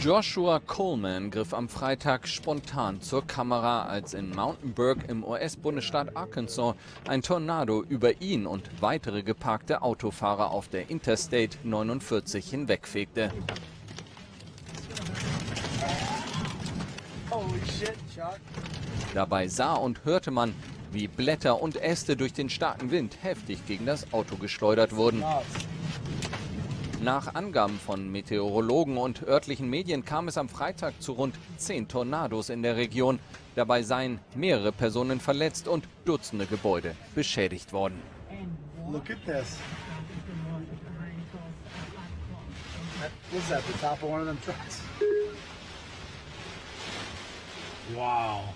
Joshua Coleman griff am Freitag spontan zur Kamera, als in Mountain Burke im US-Bundesstaat Arkansas ein Tornado über ihn und weitere geparkte Autofahrer auf der Interstate 49 hinwegfegte. Dabei sah und hörte man, wie Blätter und Äste durch den starken Wind heftig gegen das Auto geschleudert wurden. Nach Angaben von Meteorologen und örtlichen Medien kam es am Freitag zu rund zehn Tornados in der Region. Dabei seien mehrere Personen verletzt und Dutzende Gebäude beschädigt worden. Look at this. What's that, the top of one of them trucks? Wow.